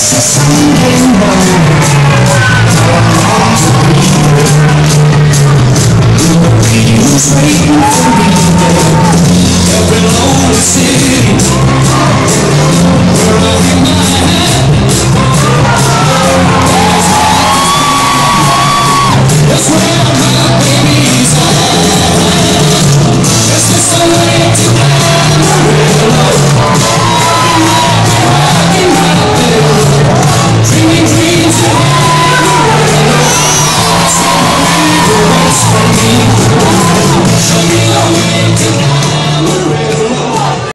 It's a Sunday morning The waiting for